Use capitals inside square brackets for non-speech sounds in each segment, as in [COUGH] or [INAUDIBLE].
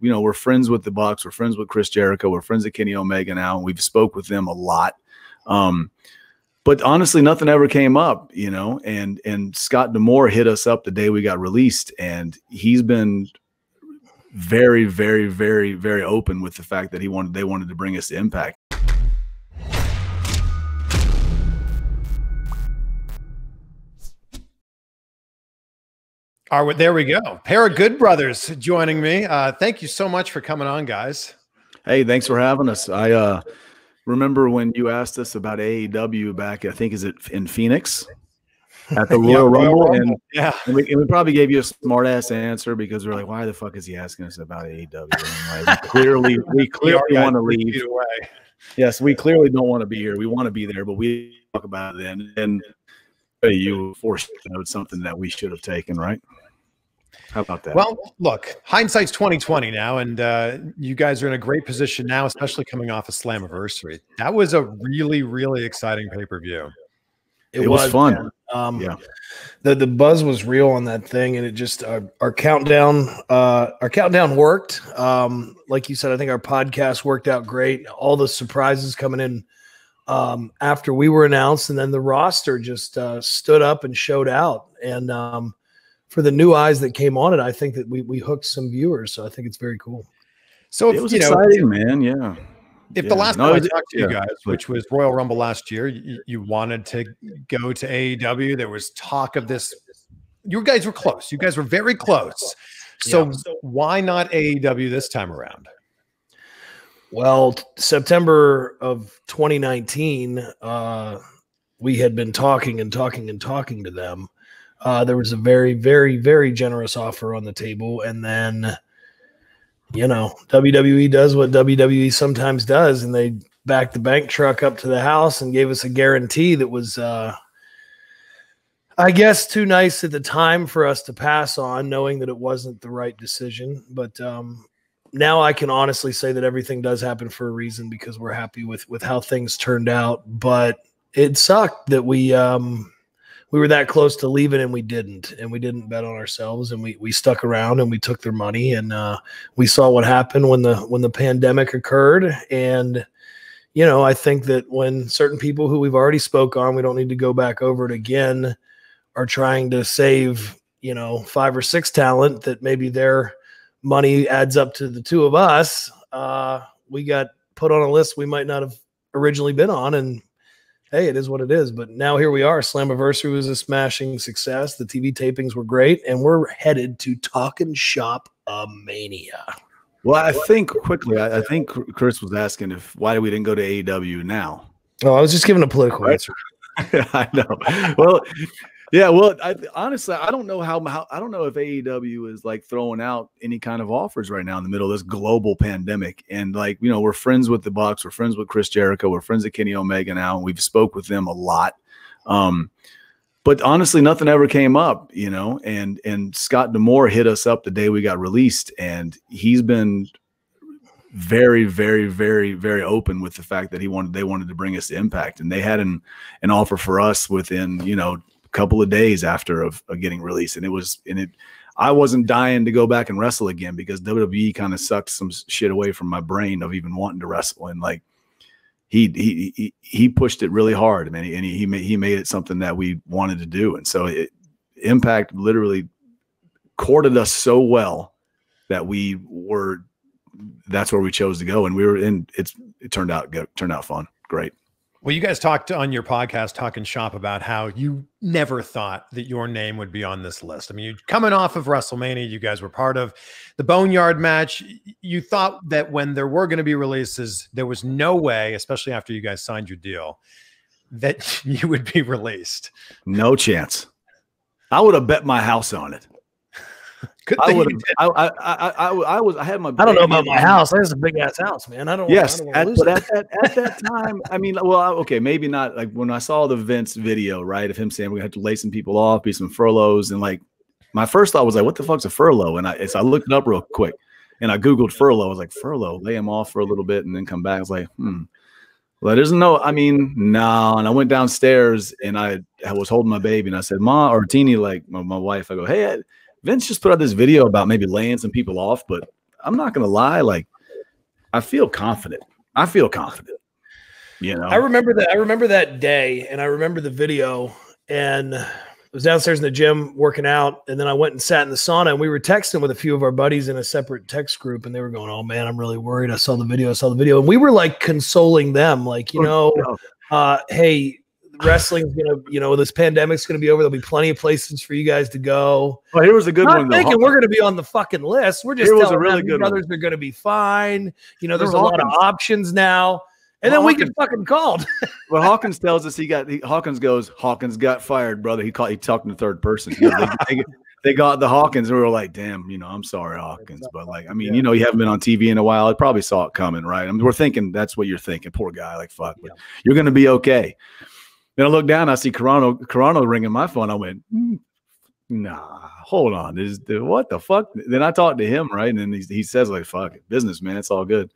you know we're friends with the Bucks, we're friends with Chris Jericho, we're friends with Kenny Omega now, and we've spoke with them a lot. Um, but honestly, nothing ever came up, you know. And and Scott D'Amore hit us up the day we got released, and he's been very, very, very, very open with the fact that he wanted they wanted to bring us to Impact. Right, there we go. Pair of good brothers joining me. Uh, thank you so much for coming on, guys. Hey, thanks for having us. I uh, remember when you asked us about AEW back, I think is it in Phoenix at the [LAUGHS] Royal, yeah, Rumble, and yeah, and we, and we, probably gave you a smart ass answer because we're like, why the fuck is he asking us about AEW? Like, clearly, we clearly [LAUGHS] want to leave. Yes, we clearly don't want to be here. We want to be there, but we talk about it then. And you forced to know something that we should have taken, right? How about that? Well, look, hindsight's twenty twenty now, and uh, you guys are in a great position now, especially coming off a Slammiversary. That was a really, really exciting pay per view. It, it, was, was fun. Um, yeah, the the buzz was real on that thing, and it just uh, our countdown, uh, our countdown worked. Um, like you said, I think our podcast worked out great. All the surprises coming in um, after we were announced, and then the roster just uh, stood up and showed out. And um, for the new eyes that came on it, I think that we we hooked some viewers. So I think it's very cool. So if, it was exciting, know, man. Yeah. If yeah. the last no, time I talked to yeah. you guys, which was Royal Rumble last year, you, you, wanted to go to AEW. There was talk of this. You guys were close. You guys were very close. So yeah. why not AEW this time around? Well, September of 2019, uh, we had been talking and talking and talking to them. Uh, there was a very, very, very generous offer on the table. And then, you know, WWE does what WWE sometimes does, and they backed the bank truck up to the house and gave us a guarantee that was, uh, I guess, too nice at the time for us to pass on, knowing that it wasn't the right decision. But um, now I can honestly say that everything does happen for a reason because we're happy with with how things turned out. But it sucked that we um we were that close to leaving and we didn't and we didn't bet on ourselves and we we stuck around and we took their money and uh we saw what happened when the when the pandemic occurred and you know I think that when certain people who we've already spoke on we don't need to go back over it again are trying to save you know five or six talent that maybe they're money adds up to the two of us, uh, we got put on a list we might not have originally been on. And hey, it is what it is. But now here we are. Slammiversary was a smashing success. The TV tapings were great, and we're headed to Talk'N Shop a Mania. Well, I think quickly, I, I, think Chris was asking if why we didn't go to AEW now. Oh, I was just giving a political answer. [LAUGHS] I know. Well, yeah, well, I, honestly, I don't know how, how I don't know if AEW is like throwing out any kind of offers right now in the middle of this global pandemic. And like, you know, we're friends with the Bucks, we're friends with Chris Jericho, we're friends with Kenny Omega now, and we've spoke with them a lot. Um, but honestly, nothing ever came up, you know. And and Scott D'Amore hit us up the day we got released, and he's been very, very, very, very open with the fact that he wanted they wanted to bring us to Impact, and they had an an offer for us within you know couple of days after of, of getting released, and it was and it. I wasn't dying to go back and wrestle again because WWE kind of sucked some shit away from my brain of even wanting to wrestle, and like he he he, he pushed it really hard, I man, and he he made he made it something that we wanted to do, and so it, Impact literally courted us so well that we were that's where we chose to go, and we were in. It's it turned out good, turned out fun, great. Well, you guys talked on your podcast, Talk'N Shop, about how you never thought that your name would be on this list. I mean, coming off of WrestleMania, you guys were part of the Boneyard match. You thought that when there were going to be releases, there was no way, especially after you guys signed your deal, that [LAUGHS] you would be released. No chance. I would have bet my house on it. I would. I, I, I, I, I was. I had my. I don't know about my house. That's a big ass house, man. I don't. Yes, I don't at, but at that at that time, I mean, well, okay, maybe not. Like when I saw the Vince video, right, of him saying we had to lay some people off, be some furloughs, and like my first thought was like, what the fuck's a furlough? And I, so I looked it up real quick, and I googled furlough. I was like, furlough, lay them off for a little bit, and then come back. I was like, hmm. Well, there's no, I mean, no. And I went downstairs and I, I was holding my baby and I said, Ma or Teeny, like my, my wife, I go, hey, I, Vince just put out this video about maybe laying some people off, but I'm not gonna lie, like I feel confident. I feel confident. You know, I remember that. I remember that day, and I remember the video. And I was downstairs in the gym working out, and then I went and sat in the sauna, and we were texting with a few of our buddies in a separate text group, and they were going, "Oh man, I'm really worried. I saw the video. I saw the video," and we were like consoling them, like you know, uh, hey. Wrestling's gonna, you know, this pandemic's gonna be over. There'll be plenty of places for you guys to go. Well, here was a good Not one. though. thinking we're going to be on the fucking list. We're just Here was a telling really them good you brothers are going to be fine. You know, there's a Well, lot of options now. And then we get fucking called. [LAUGHS] Well, Hawkins tells us he got he, Hawkins goes Hawkins got fired, brother. He called he talked in the third person. You know, they, they, they got the Hawkins, and we were like, damn, you know, I'm sorry, Hawkins, but like, I mean, you know, you haven't been on TV in a while. I probably saw it coming, right? I mean, we're thinking that's what you're thinking. Poor guy, like fuck, but you're gonna be okay. Then I look down, I see Carrano Carrano ringing my phone. I went, "Hmm, nah, hold on, is the what the fuck? Then I talked to him, right, and then he, he says like, fuck it, business, man, it's all good.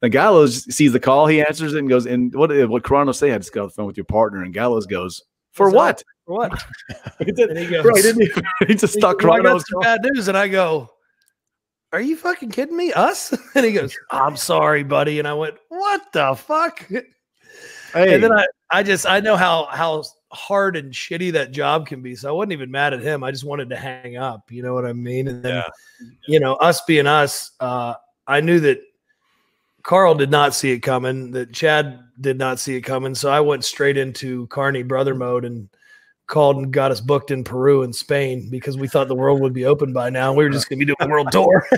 And Gallows sees the call, he answers it and goes, and what what Carrano say? I had to get off the phone with your partner, and Gallows goes, for What's what? For what? [LAUGHS] He did- he goes, bro, he didn't even, he just he stuck goes, "Well, I got some bad news. And I go, Are you fucking kidding me? Us? [LAUGHS] And he goes, I'm sorry, buddy. And I went, What the fuck? [LAUGHS] Hey, And then I, I just I know how how hard and shitty that job can be. So I wasn't even mad at him. I just wanted to hang up. You know what I mean? And then Yeah. you know, us being us, uh, I knew that Karl did not see it coming, that Chad did not see it coming. So I went straight into Carney brother mode and called and got us booked in Peru and Spain because we thought the world would be open by now. We were just going to be doing a world tour. [LAUGHS]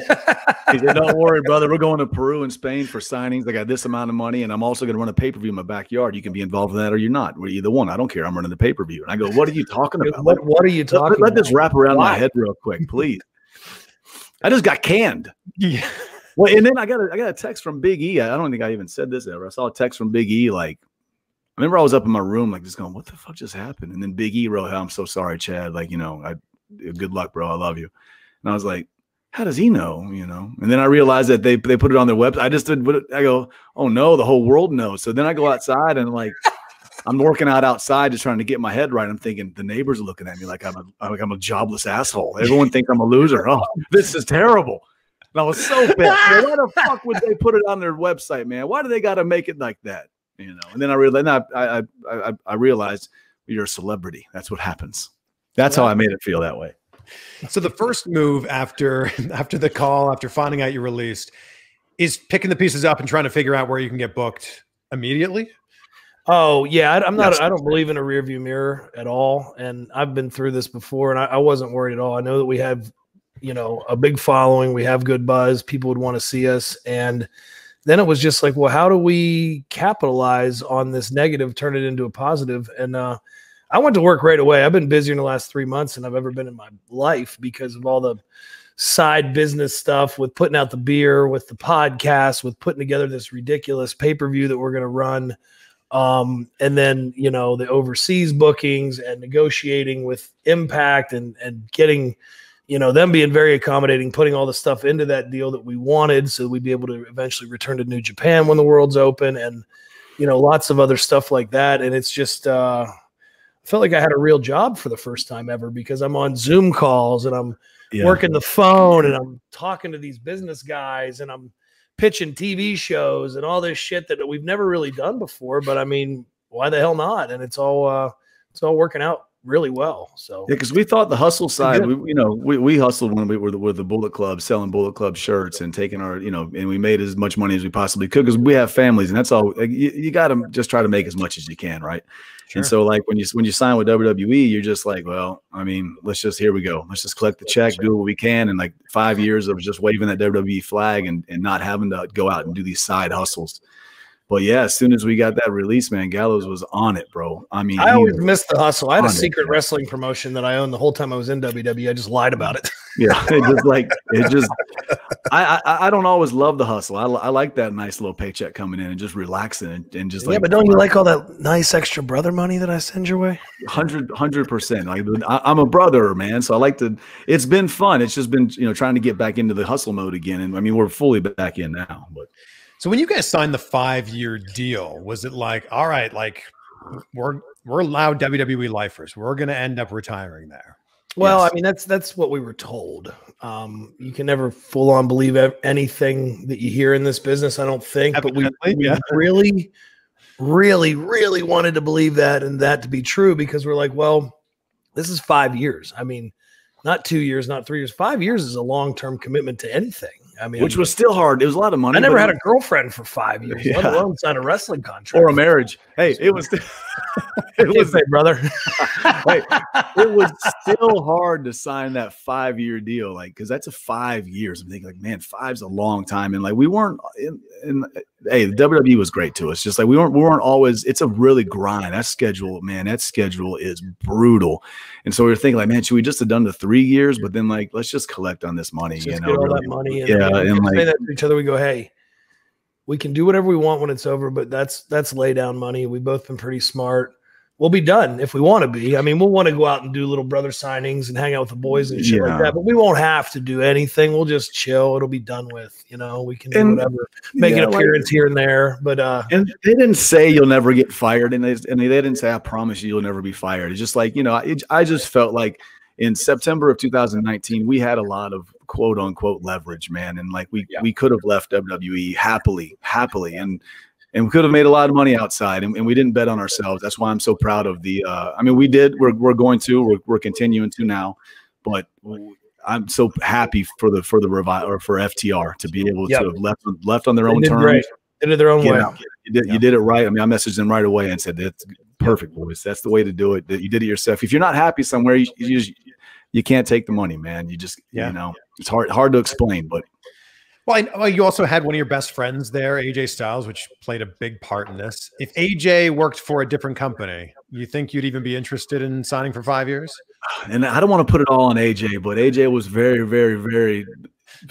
he said, don't worry, brother. We're going to Peru and Spain for signings. I got this amount of money, and I'm also going to run a pay per view in my backyard. You can be involved in that or you're not. We're either one. I don't care. I'm running the pay per view. And I go, what are you talking about? what, what are you talking let, let this wrap around my head real quick, [LAUGHS] please. I just got canned. Yeah. Well, and then I got a, I got a text from Big E. I don't think I even said this ever. I saw a text from Big E. Like, I remember I was up in my room, like, just going, "What the fuck just happened?" And then Big E wrote, "I'm so sorry, Chad. Like, you know, I eh, good luck, bro. I love you." And I was like, "How does he know?" You know. And then I realized that they they put it on their website. I just did. what I go, "Oh no, the whole world knows." So then I go outside and like. I'm working out outside, just trying to get my head right. I'm thinking the neighbors are looking at me like I'm a like I'm a jobless asshole. Everyone thinks I'm a loser. Oh, this is terrible. And I was so pissed. Why the fuck would they put it on their website, man? Why do they got to make it like that? You know. And then I realized, I, I, I, I realized you're a celebrity. That's what happens. That's how I made it feel that way. So the first move after [LAUGHS] after the call, after finding out you're released, is picking the pieces up and trying to figure out where you can get booked immediately. Oh yeah, I, I'm not. Yes. I don't believe in a rear view mirror at all, and I've been through this before, and I, I wasn't worried at all. I know that we have, you know, a big following. We have good buzz. People would want to see us, and then it was just like, well, how do we capitalize on this negative, turn it into a positive? And uh, I went to work right away. I've been busier in the last three months than I've ever been in my life because of all the side business stuff with putting out the beer, with the podcast, with putting together this ridiculous pay per view that we're going to run um, and then you know the overseas bookings and negotiating with Impact and and getting you know them being very accommodating, putting all the stuff into that deal that we wanted, so we'd be able to eventually return to New Japan when the world's open, and you know lots of other stuff like that. And it's just uh, I felt like I had a real job for the first time ever because I'm on Zoom calls and I'm working the phone and I'm talking to these business guys and I'm pitching TV shows and all this shit that we've never really done before. But I mean, why the hell not? And it's all uh it's all working out really well. So Yeah, because we thought the hustle side, we, you know, we, we hustled when we were the, with the Bullet Club, selling Bullet Club shirts and taking our, you know, and we made as much money as we possibly could because we have families, and that's all. Like, you, you got to just try to make as much as you can, right? Sure. And so, like when you when you sign with WWE, you're just like, well, I mean, let's just here we go, let's just collect the check, do what we can, and like five years of just waving that WWE flag and and not having to go out and do these side hustles. But yeah, as soon as we got that release, man, Gallows was on it, bro. I mean, I always missed the hustle. I had a on it, secret wrestling promotion that I owned the whole time I was in WWE. I just lied about it. [LAUGHS] Yeah, [LAUGHS] it just like it just. I, I I don't always love the hustle. I, I like that nice little paycheck coming in and just relaxing and, and just like yeah, but don't you like all that nice extra brother money that I send your way? hundred hundred percent. Like I, I'm a brother, man, so I like to. It's been fun. It's just been you know trying to get back into the hustle mode again, and I mean we're fully back in now. But So when you guys signed the five year deal, was it like, all right, like we're we're allowed WWE lifers, we're going to end up retiring there? Well, Yes. I mean that's that's what we were told. Um, you can never full on believe ev- anything that you hear in this business. I don't think, but we, Evidently, we really, really, really wanted to believe that and that to be true because we're like, well, this is five years. I mean, not two years, not three years. Five years is a long term commitment to anything. I mean, which was still hard. It was a lot of money. I never had a girlfriend for five years, [LAUGHS] let Yeah. alone sign a wrestling contract. or a marriage. Hey, it was. [LAUGHS] [LAUGHS] it was, brother. Wait, it was [LAUGHS] still hard to sign that five year deal, like because that's a five years. I'm thinking, like, man, five's a long time, and like we weren't. In, in, hey, the WWE was great to us. Just like we weren't. We weren't always. It's a really grind. That schedule, man. That schedule is brutal, and so we were thinking, like, man, should we just have done the three years? But then, like, let's just collect on this money. just you know, all really. that money. And, Yeah, we and like- that to each other. We go, hey, we can do whatever we want when it's over, but that's that's lay down money. We've both been pretty smart. We'll be done if we want to be. I mean, we'll want to go out and do little brother signings and hang out with the boys and shit Yeah. like that. But we won't have to do anything. We'll just chill. It'll be done with. You know, we can do And- whatever, make Yeah, an like- appearance here and there. But uh, And they didn't say you'll never get fired, and they and they didn't say I promise you you'll never be fired. It's just like you know, I, I just felt like in September of 2019 we had a lot of quote unquote leverage, man, and like we Yeah. we could have left WWE happily, happily, and and we could have made a lot of money outside, and, and we didn't bet on ourselves. That's why I'm so proud of the. Uh, I mean, we did. We're we're going to. We're we're continuing to now, but. I'm so happy for the for the revive or for FTR to be able Yep. to have left left on their they own terms. did their own You way. know, you did, Yeah. you did it right. I mean, I messaged them right away and said that's perfect, boys. That's the way to do it. That you did it yourself. If you're not happy somewhere, you you, just, you can't take the money, man. You just Yeah. you know it's hard hard to explain, but Well, I, well, you also had one of your best friends there, AJ Styles, which played a big part in this. If AJ worked for a different company, you think you'd even be interested in signing for five years? and I don't want to put it all on AJ, but AJ was very very very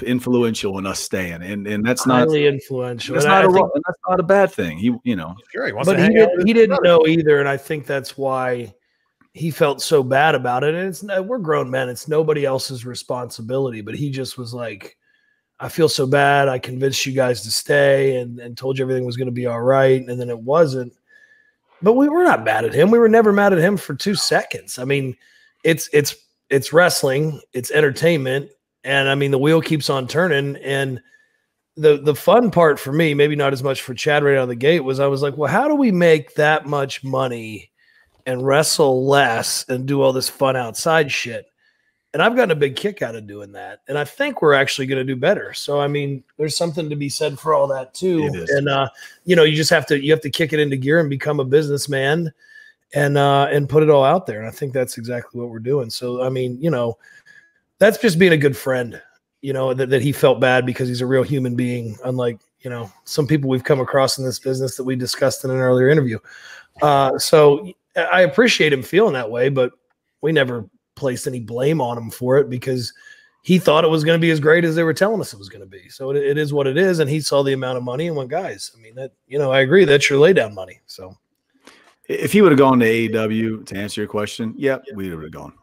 influential in us staying, and and that's not Highly influential. that's not a think- wrong- that's not a bad thing. He you know Sure, he but he, did, he didn't brother. know either and i think that's why he felt so bad about it and it's we're grown men it's nobody else's responsibility but he just was like i feel so bad. I convinced you guys to stay and, and told you everything was going to be all right and then it wasn't. But we were not mad at him. We were never mad at him for two seconds. I mean it's it's it's wrestling it's entertainment and i mean the wheel keeps on turning. And the the fun part for me, maybe not as much for Chad right out of the gate, was I was like, well, how do we make that much money and wrestle less and do all this fun outside shit? And I've gotten a big kick out of doing that. And I think we're actually going to do better. So I mean, there's something to be said for all that too. And uh, you know, you just have to you have to kick it into gear and become a businessman and uh and put it all out there. And I think that's exactly what we're doing. So I mean, you know, that's just being a good friend you know that, that he felt bad because he's a real human being unlike you know some people we've come across in this business that we discussed in an earlier interview uh, so i appreciate him feeling that way but we never placed any blame on him for it because he thought it was going to be as great as they were telling us it was going to be so it, it is what it is and he saw the amount of money and went guys i mean that you know i agree that's your laydown money so if he would have gone to AEW to answer your question, yeah, we would have gone.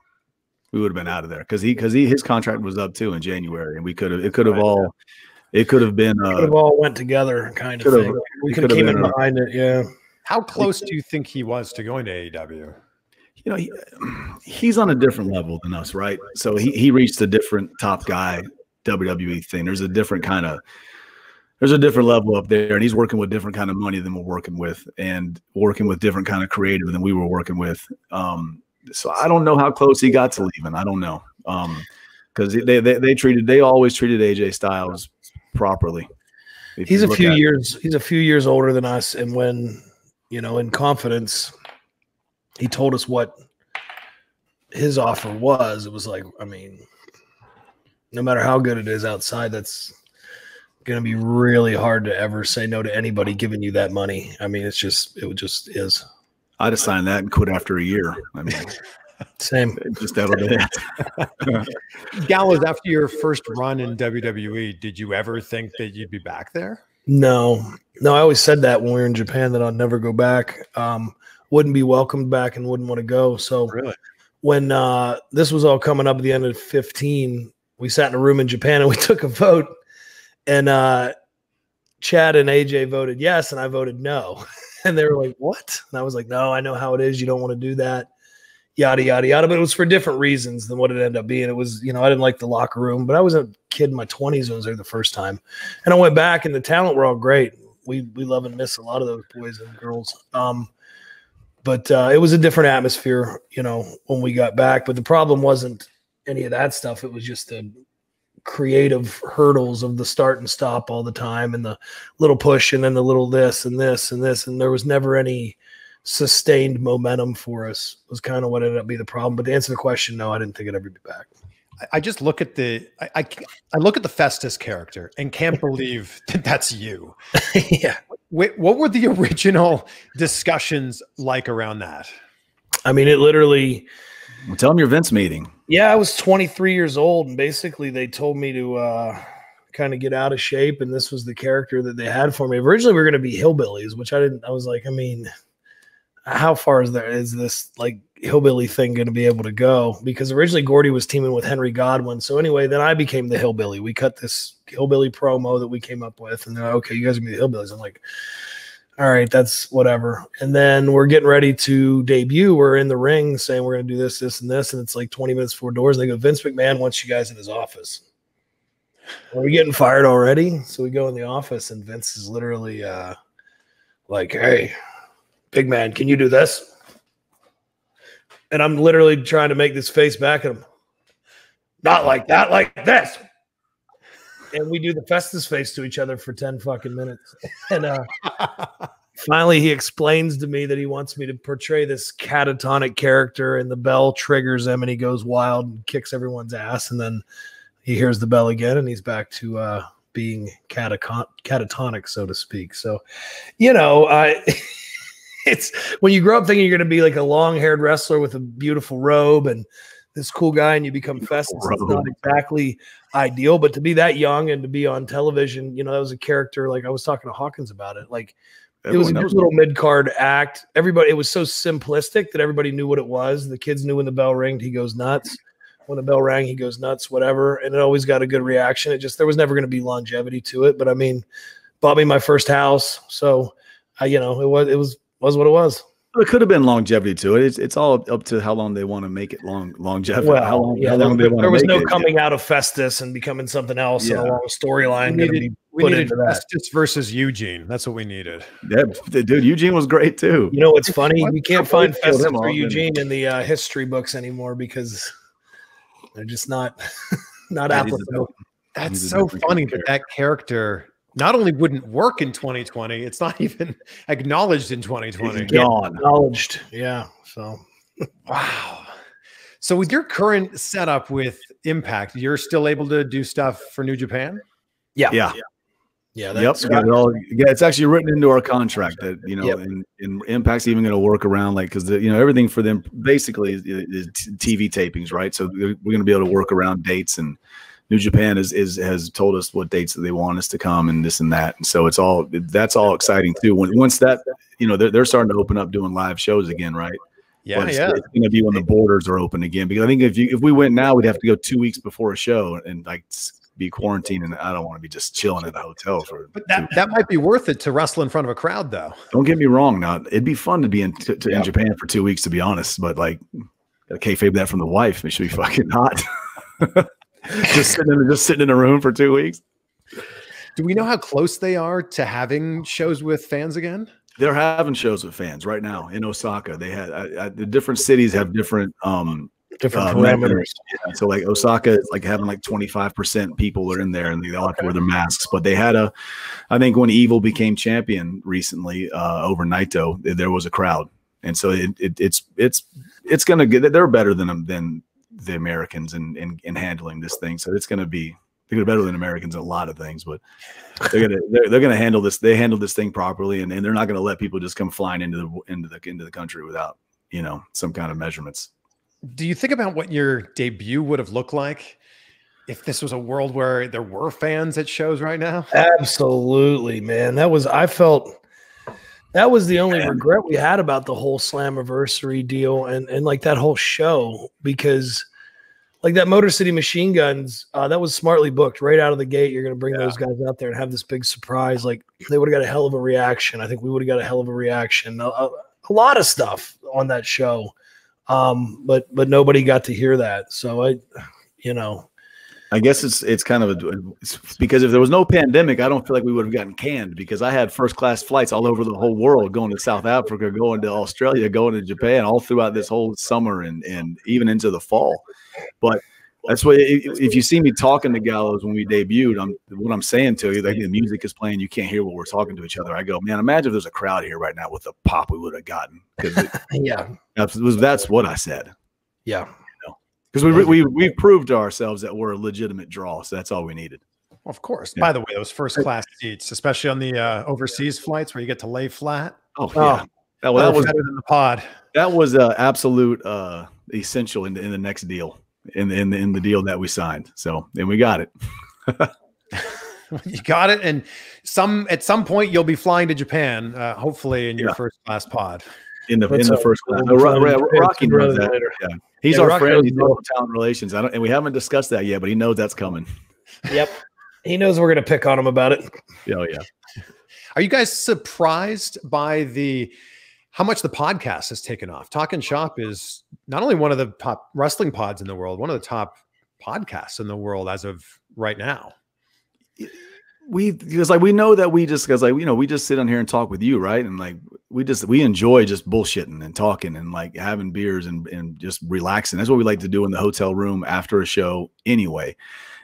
We would have been out of there because he because he his contract was up too in January, and we could have it could have Right. all it could have been it uh, all went together kind of thing we could have came in been a- behind it yeah How close do you think he was to going to AEW? You know, he, he's on a different level than us, right? So he he reached a different top guy WWE thing. There's a different kind of there's a different level up there, and he's working with different kind of money than we're working with, and working with different kind of creative than we were working with. Um, so I don't know how close he got to leaving. I don't know, um, because they, they they treated they always treated AJ Styles properly. If he's a few at it. years he's a few years older than us and when you know in confidence he told us what his offer was it was like i mean no matter how good it is outside that's going to be really hard to ever say no to anybody giving you that money i mean it's just it just is I'd have signed that and quit after a year. I mean, [LAUGHS] same just out of it. [LAUGHS] Gallows, after your first run in WWE, did you ever think that you'd be back there? No, no, I always said that when we were in Japan that I'd never go back. Um, wouldn't be welcomed back and wouldn't want to go. So Really? when uh, this was all coming up at the end of 15, we sat in a room in Japan and we [LAUGHS] took a vote. And uh, Chad and AJ voted yes, and I voted no. [LAUGHS] And they were like, What? And I was like, No, I know how it is. You don't want to do that. yada yada yada. But it was for different reasons than what it ended up being. It was, you know, I didn't like the locker room, but I was a kid in my twenties when I was there the first time, and I went back, and the talent were all great. We we love and miss a lot of those boys and girls. Um, but uh, it was a different atmosphere, you know, when we got back. But the problem wasn't any of that stuff. It was just the creative hurdles of the start and stop all the time and the little push and then the little this and this and this. And there was never any sustained momentum for us was kind of what ended up being the problem. But to answer the question, no, I didn't think I'd ever be back. I just look at the I, I, I look at the Festus character and can't [LAUGHS] believe that that's you. yeah. Wait, what were the [LAUGHS] original discussions like around that? I mean, it literally. Well, tell them your Vince meeting. Yeah, I was 23 years old, and basically they told me to uh, kind of get out of shape, and this was the character that they had for me. Originally, we were going to be hillbillies, which I didn't. I was like, I mean, how far is there is this like hillbilly thing going to be able to go? Because originally Gordy was teaming with Henry Godwinn. So anyway, then I became the hillbilly. We cut this hillbilly promo that we came up with, and then okay, you guys are gonna be the hillbillies. I'm like, all right, that's whatever. And then we're getting ready to debut. We're in the ring saying we're gonna do this, this, and this, and it's like 20 minutes before doors. And they go, Vince McMahon wants you guys in his office. Are we getting fired already? So we go in the office, and Vince is literally uh, like, "Hey, big man, can you do this?" And I'm literally trying to make this face back at him. Not like that, like this. And we do the Festus face to each other for 10 fucking minutes. And uh, [LAUGHS] finally, he explains to me that he wants me to portray this catatonic character, and the bell triggers him, and he goes wild and kicks everyone's ass. And then he hears the bell again, and he's back to uh, being catatonic, catatonic, so to speak. So, you know, I. [LAUGHS] it's when you grow up thinking you're going to be like a long-haired wrestler with a beautiful robe and this cool guy, and you become Festus. It's not exactly ideal, but to be that young and to be on television, you know, that was a character. Like I was talking to Hawkins about it. Like it was a good little mid card act. Everybody, it was so simplistic that everybody knew what it was. The kids knew when the bell rang, he goes nuts. When the bell rang, he goes nuts, whatever. And it always got a good reaction. It just, there was never going to be longevity to it. But I mean, bought me my first house. So, I, you know, it was, it was, was what it was. It could have been longevity to it. It's, it's all up to how long they want to make it long longevity. Well, how long, yeah, how long there, they there was no it. coming out of Festus and becoming something else and a long storyline We needed, be we needed into that. Festus versus Eugene. That's what we needed. Yeah, dude, Eugene was great too. You know what's funny? What? You can't Triple find Festus or off, didn't he? Eugene in the uh, history books anymore because they're just not [LAUGHS] not Yeah, he's a applicable. That's so funny that that character not only wouldn't work in 2020, it's not [LAUGHS] even acknowledged in 2020. He's gone. Acknowledged, yeah. So Wow. So with your current setup with Impact, you're still able to do stuff for New Japan? Yeah. yeah, Yeah. Yep. that's Got it all. Yeah, it's actually written into our contract that you know, Yep. and, and Impact's even going to work around like because you know everything for them basically is, is TV tapings, right? So we're going to be able to work around dates, and New Japan is is has told us what dates that they want us to come and this and that, and so it's all that's all exciting too. When once that you know they're they're starting to open up doing live shows again, right? Yeah, But it's, yeah. it's going to be when the borders are open again because I think if you if we went now, we'd have to go two weeks before a show and like s- be quarantined, and I don't want to be just chilling at a hotel for. But that, that might be worth it to wrestle in front of a crowd, though. Don't get me wrong. Now it'd be fun to be in to, to- Yeah. in Japan for two weeks, to be honest. But like, gotta kayfabe that from the wife. It should be fucking hot. [LAUGHS] just sitting in just sitting in a room for two weeks. Do we know how close they are to having shows with fans again? They're having shows with fans right now in Osaka. They had I, I, the different cities have different um different uh, parameters. Yeah, so like Osaka is like having like 25% people are in there and they all have to wear their masks. But they had a I think when Evil became champion recently, uh over Naito, there was a crowd. And so it, it it's it's it's gonna get they're better than them than the Americans in, in in handling this thing. So it's gonna be they're better than Americans in a lot of things, but they're gonna [LAUGHS] they're, they're gonna handle this. They handle this thing properly, and, and they're not gonna let people just come flying into the into the into the country without you know some kind of measurements. Do you think about what your debut would have looked like if this was a world where there were fans at shows right now? Absolutely, man. That was I felt that was the only regret we had about the whole Slammiversary deal and and like that whole show because like that Motor City Machine Guns, uh, that was smartly booked right out of the gate. You're going to bring those guys out there and have this big surprise. Like they would have got a hell of a reaction. I think we would have got a hell of a reaction. A, a, a lot of stuff on that show Um, but but nobody got to hear that. So I, you know, I guess it's it's kind of a it's because if there was no pandemic, I don't feel like we would have gotten canned because I had first class flights all over the whole world, going to South Africa, going to Australia, going to Japan, all throughout this whole summer and and even into the fall. But that's what if you see me talking to Gallows when we debuted, I'm what I'm saying to you, like the music is playing, you can't hear what we're talking to each other. I go, man, imagine if there's a crowd here right now with the pop we would have gotten because [LAUGHS] yeah, that's that's what I said yeah. Because we we we proved to ourselves that we're a legitimate draw, so that's all we needed. Of course. Yeah. By the way, those first class seats, especially on the uh, overseas flights where you get to lay flat, Oh Oh. yeah, that, well, that that was better than the pod. that was uh, absolute uh, essential in the, in the next deal in the, in the in the deal that we signed. So and we got it. [LAUGHS] [LAUGHS] you got it. And some at some point you'll be flying to Japan, uh, hopefully in your Yeah. first class pod. In the What's in the up? first class. We'll No, Ro- fly to Ro- Japan Rocky knows that. later. Yeah. He's Yeah, our Rocky friend. He's that. all talent relations. I don't, and we haven't discussed that yet, but he knows that's coming. [LAUGHS] Yep. He knows we're gonna pick on him about it. Oh yeah. Are you guys surprised by the how much the podcast has taken off? Talk'N Shop is not only one of the top wrestling pods in the world, one of the top podcasts in the world as of right now. we because like we know that we just because like you know we just sit on here and talk with you right and like we just we enjoy just bullshitting and talking and like having beers and and just relaxing. That's what we like to do in the hotel room after a show anyway.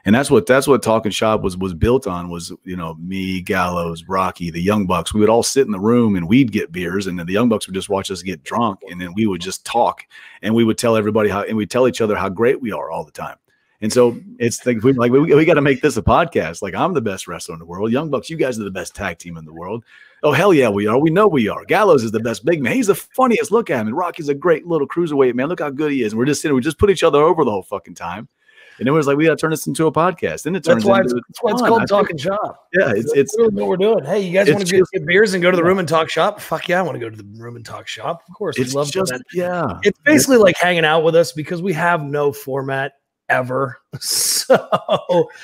And that's what that's what talking shop was was built on was you know me gallows rocky the young bucks. We would all sit in the room and we'd get beers and then the young bucks would just watch us get drunk and then we would just talk and we would tell everybody how and we tell each other how great we are all the time and so it's like we like we, we got to make this a podcast. Like I'm the best wrestler in the world. Young Bucks, you guys are the best tag team in the world. Oh hell yeah, we are. We know we are. Gallows is the best big man. He's the funniest. Look at him. And Rocky's a great little cruiserweight man. Look how good he is. And we're just sitting. We just put each other over the whole fucking time. And then it was like we got to turn this into a podcast. Then it turns That's why it's, into that's why it's called I think- talking shop. Yeah, it's it's That's what we're doing. Hey, you guys want to get beers and go to the room and talk shop? Fuck yeah, I want to go to the room and talk shop. Of course, we love just that. yeah. It's basically like hanging out with us because we have no format ever. [LAUGHS] So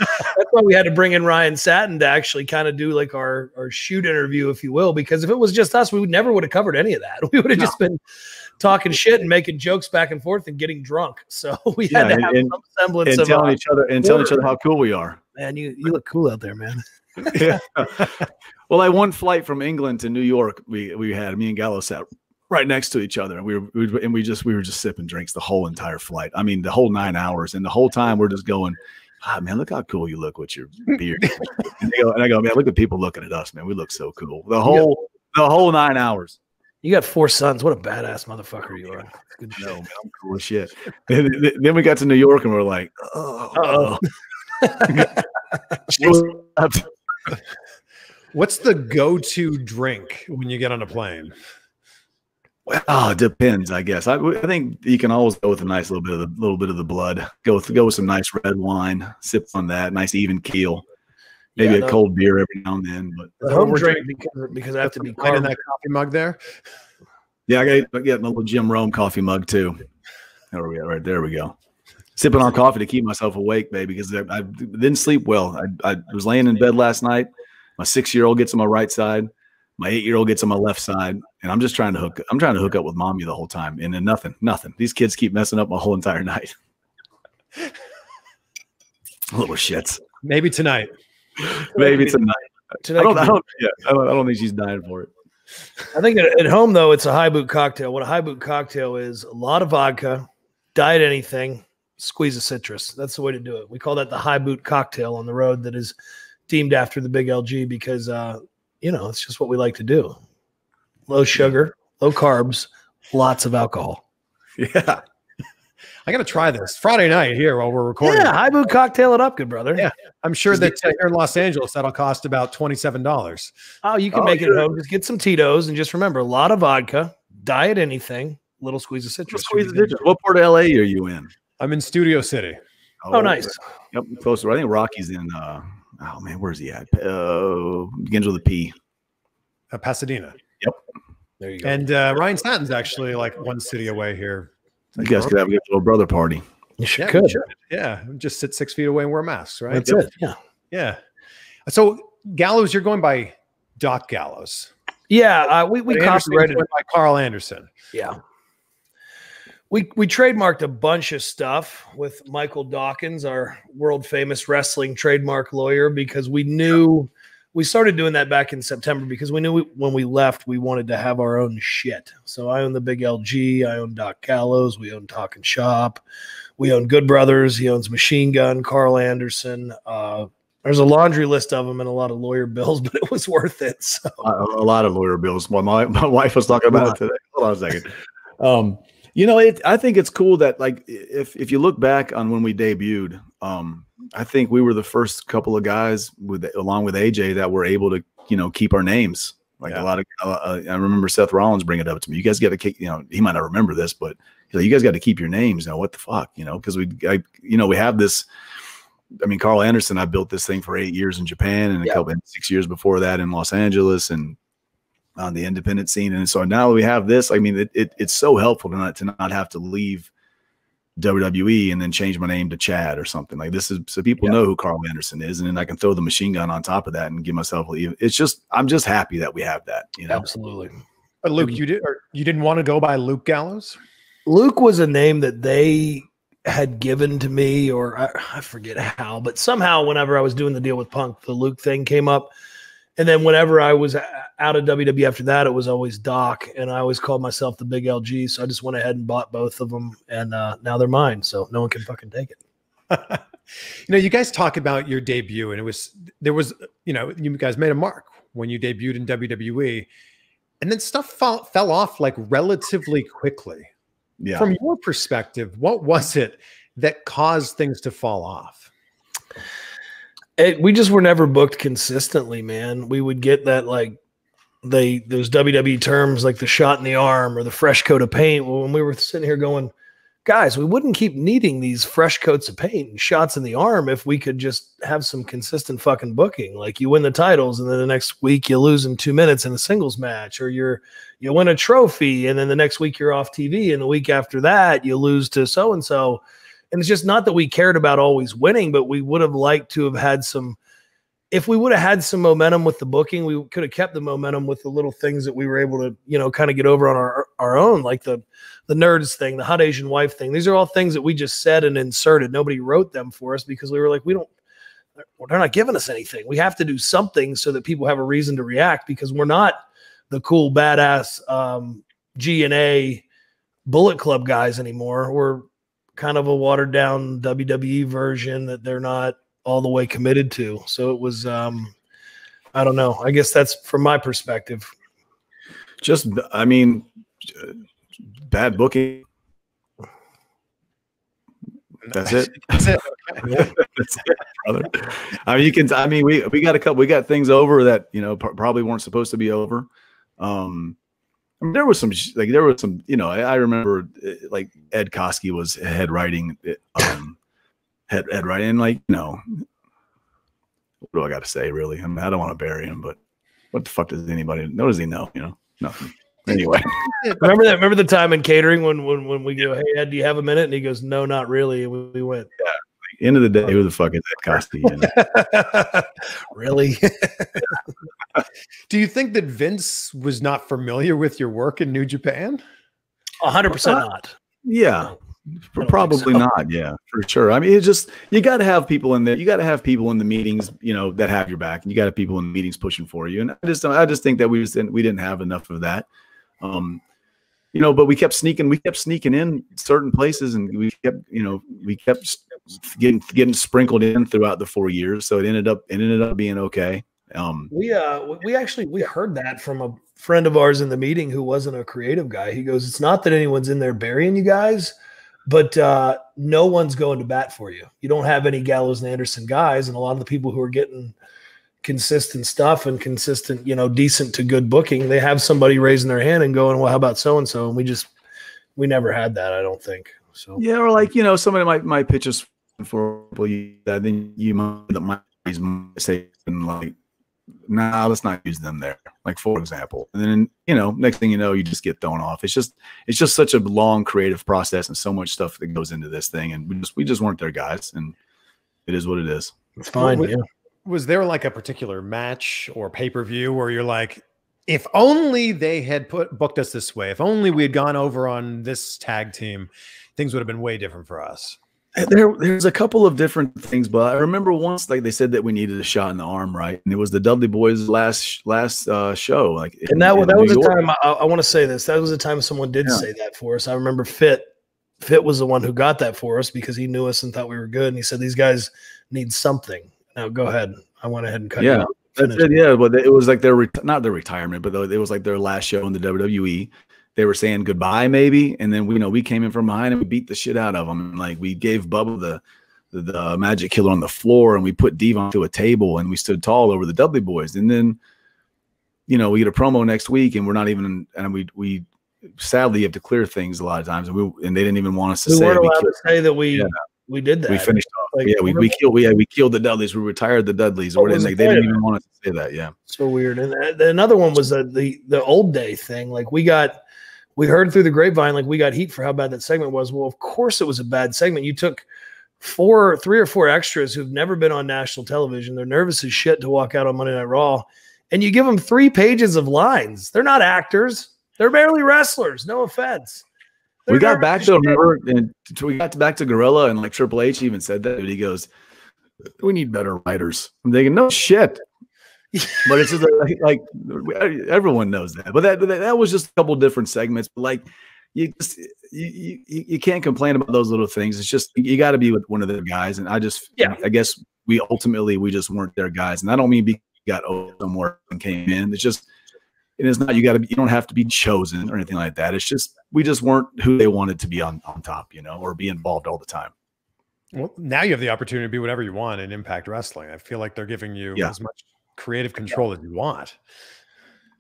that's why we had to bring in Ryan Satin to actually kind of do like our our shoot interview, if you will. Because if it was just us, we would never would have covered any of that. [LAUGHS] We would have just been talking shit and making jokes back and forth and getting drunk. So [LAUGHS] we had Yeah, to have and- some semblance And of telling each other and telling each other how cool we are. man, you you look cool out there, man. yeah. well, I one flight from England to New York, we we had me and Gallo sat right next to each other, and we were we, and we just we were just sipping drinks the whole entire flight. I mean, the whole nine hours, and the whole time we're just going. Ah, man, look how cool you look with your [LAUGHS] beard. and, go, and I go, man, look at people looking at us, man. We look so cool. The whole the whole nine hours. You got four sons. What a badass motherfucker you are. Good shit. No, man, I'm cool as shit. Then- then we got to New York, and we're like, oh, [LAUGHS] Uh-oh. What's the go-to drink when you get on a plane? Well, oh, it depends, I guess. I, I think you can always go with a nice little bit of the little bit of the blood. Go with go with some nice red wine. Sip on that, nice even keel. Maybe Yeah, a cold beer every now and then. But The home We're drink because, because I have to be Right in that coffee mug there. [LAUGHS] yeah, I got getting a little Jim Rome coffee mug too. There we go. Right there we go. Sipping on coffee to keep myself awake, baby, because I, I didn't sleep well. I, I was laying in bed last night. My six year old gets on my right side. My eight year old gets on my left side, and I'm just trying to hook. I'm trying to hook up with mommy the whole time, and then nothing, nothing. These kids keep messing up my whole entire night. [LAUGHS] Little shits. Maybe tonight. Maybe tonight. Tonight I don't. I don't. Yeah, I don't, I don't think she's dying for it. I think at, at home though, it's a high boot cocktail. What a high boot cocktail is: a lot of vodka, diet anything, squeeze a citrus. That's the way to do it. We call that the high boot cocktail on the road. That is deemed after the big LG because uh, you know it's just what we like to do. Low sugar, low carbs, lots of alcohol. Yeah. I got to try this Friday night here while we're recording. Yeah, high boot cocktail it up, good brother. Yeah. I'm sure that uh, here in Los Angeles that'll cost about twenty-seven dollars. Oh, you can Oh, make it sure. at home. Just get some Tito's and just remember a lot of vodka, diet anything, little squeeze of citrus. Squeeze the digits. What part of LA are you in? I'm in Studio City. Oh, nice. Yep, closer. I think Rocky's in. uh Oh man, where's he at? Uh, begins with a P. Uh, Pasadena. There you go. And uh, Ryan Stanton's actually like one city away here. You guys could have a good little brother party. you should Yeah, could. should. Yeah, just sit six feet away and wear masks, right? That's it. Yeah. Yeah. So Gallows, you're going by Doc Gallows. Yeah. Uh, we we copyrighted. by Karl Anderson. Yeah. we we trademarked a bunch of stuff with Michael Dockins, our world famous wrestling trademark lawyer, because we knew we started doing that back in September because we knew we, when we left we wanted to have our own shit. So I own the big LG, I own Doc Gallows, we own Talk'N Shop, we own Good Brothers, he owns Machine Gun, Karl Anderson. Uh, there's a laundry list of them and a lot of lawyer bills, [LAUGHS] but it was worth it. So a, lot of lawyer bills. Well, my my wife was talking about it today. Hold on a second. Um, you know, it, I think it's cool that like if if you look back on when we debuted, um, I think we were the first couple of guys with along with AJ that were able to you know keep our names. Like yeah. a lot of, uh, uh, I remember Seth Rollins bringing it up to me. You guys got to keep, you know, he might not remember this, but like, you guys got to keep your names. You know what the fuck, you know, because we, I, you know, we have this. I mean, Karl Anderson, I built this thing for eight years in Japan and a yeah. couple six years before that in Los Angeles, and on the independent scene. And so now that we have this. I mean, it, it, it's so helpful to not to not have to leave WWE and then change my name to Chad or something like this is so people yeah. know who Karl Anderson is, and then I can throw the machine gun on top of that and give myself. It's just I'm just happy that we have that. You know, absolutely. But Luke, mm-hmm. you did you didn't want to go by Luke Gallows? Luke was a name that they had given to me, or I, I forget how, but somehow whenever I was doing the deal with Punk, the Luke thing came up. And then whenever I was out of WWE after that, it was always Doc, and I always called myself the Big LG. So I just went ahead and bought both of them, and uh, now they're mine. So no one can fucking take it. [LAUGHS] you know, you guys talk about your debut, and it was there was you know you guys made a mark when you debuted in WWE, and then stuff fall, fell off like relatively quickly. Yeah. From your perspective, what was it that caused things to fall off? It, we just were never booked consistently, man. We would get that like they those WWE terms like the shot in the arm or the fresh coat of paint. Well, when we were sitting here going, guys, we wouldn't keep needing these fresh coats of paint and shots in the arm if we could just have some consistent fucking booking. Like you win the titles and then the next week you lose in two minutes in a singles match, or you're you win a trophy and then the next week you're off TV, and the week after that you lose to so and so. And it's just not that we cared about always winning, but we would have liked to have had some. If we would have had some momentum with the booking, we could have kept the momentum with the little things that we were able to, you know, kind of get over on our our own, like the the nerds thing, the hot Asian wife thing. These are all things that we just said and inserted. Nobody wrote them for us because we were like, we don't. They're not giving us anything. We have to do something so that people have a reason to react because we're not the cool badass um, G and A Bullet Club guys anymore. We're kind of a watered down WWE version that they're not all the way committed to. So it was, um, I don't know. I guess that's from my perspective. Just, I mean, bad booking. That's it. [LAUGHS] That's it. That's it, brother. I mean, you can. I mean, we we got a couple. We got things over that you know probably weren't supposed to be over. Um, I mean, there was some like there was some you know I, I remember uh, like Ed Koskey was head writing um head head writing like you know what do I got to say really? I mean I don't want to bury him but what the fuck does anybody know does he know you know? Nothing. Anyway. [LAUGHS] Remember that remember the time in catering when when when we go hey Ed do you have a minute? And he goes no not really and we, we went yeah end of the day, who the fuck is that Koskey? You know? really? [LAUGHS] Do you think that Vince was not familiar with your work in New Japan? hundred percent not. Yeah. Probably so. not. Yeah, for sure. I mean, it's just you got to have people in there. You got to have people in the meetings, you know, that have your back, and you got to have people in the meetings pushing for you. And I just, I just think that we just didn't, we didn't have enough of that. Um, you know, but we kept sneaking, we kept sneaking in certain places, and we kept, you know, we kept getting getting sprinkled in throughout the four years. So it ended up it ended up being okay. Um, we uh we actually we heard that from a friend of ours in the meeting who wasn't a creative guy. He goes, "It's not that anyone's in there burying you guys." But uh, no one's going to bat for you. You don't have any Gallows and Anderson guys, and a lot of the people who are getting consistent stuff and consistent, you know, decent to good booking, they have somebody raising their hand and going, "Well, how about so and so?" And we just we never had that. I don't think so. Yeah, or like you know, somebody might might pitch us for you that then you might that might say like nah let's not use them there like for example and then you know next thing you know you just get thrown off it's just it's just such a long creative process and so much stuff that goes into this thing and we just we just weren't their guys and it is what it is it's fine was, yeah. was there like a particular match or pay-per-view where you're like if only they had put booked us this way. If only we had gone over on this tag team, things would have been way different for us. There, there's a couple of different things, but I remember once, like they said that we needed a shot in the arm, right? And it was the Dudley Boys' last last uh, show, like, And in- that in was that New a York. time I, I want to say this. That was a time someone did Yeah. say that for us. I remember Fit. Fit was the one who got that for us because he knew us and thought we were good. And he said these guys need something. Now go ahead. I went ahead and cut. you Yeah. That's it, yeah. But it was like their not their retirement, but it was like their last show in the WWE. They were saying goodbye, maybe, and then we you know we came in from behind and we beat the shit out of them. And like we gave Bubba the, the the magic killer on the floor, and we put Devon to a table, and we stood tall over the Dudley Boyz. And then, you know, we get a promo next week, and we're not even, and we we sadly have to clear things a lot of times, and we and they didn't even want us to We say weren't we, killed, to say that we Yeah. we did that. we finished off. Like, yeah, we, we killed we yeah, we killed the Dudleys. We retired the Dudleys. Or was like, they didn't even want us to say that. Yeah. so weird. And uh, another one was uh, the the old day thing. Like we got, we heard through the grapevine, like we got heat for how bad that segment was. Well, of course it was a bad segment. You took four, three or four extras who've never been on national television. They're nervous as shit to walk out on Monday Night Raw, and you give them three pages of lines. They're not actors. They're barely wrestlers. No offense. we They're got back to remember, and we got back to Gorilla, and like Triple H even said that. He goes, "We need better writers." I'm thinking, no shit. But it's just like, like everyone knows that. But that, that that was just a couple different segments. But like you just you, you you can't complain about those little things. It's just you got to be with one of the guys. And I just Yeah. I guess we ultimately we just weren't their guys. And I don't mean we got over somewhere and came in. It's just it is not you got to be you don't have to be chosen or anything like that. It's just we just weren't who they wanted to be on on top, you know, or be involved all the time. Well, now you have the opportunity to be whatever you want in Impact Wrestling. I feel like they're giving you Yeah. as much creative control that you want.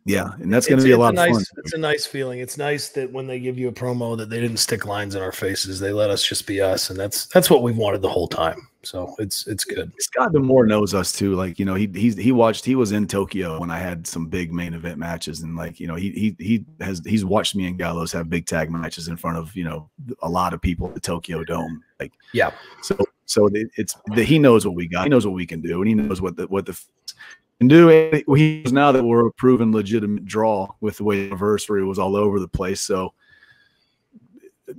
Yeah, and that's going to be a lot of nice, fun. It's a nice feeling. It's nice that when they give you a promo that they didn't stick lines in our faces. They let us just be us, and that's that's what we've wanted the whole time. So it's it's good. Scott D'Amore knows us too. Like, you know, he he's he watched he was in Tokyo when I had some big main event matches. And like, you know, he he he has he's watched me and Gallows have big tag matches in front of, you know, a lot of people at the Tokyo Dome. Like Yeah. so so it, it's that he knows what we got. He knows what we can do, and he knows what the what the can do. And he knows now that we're a proven legitimate draw with the way the anniversary was all over the place. So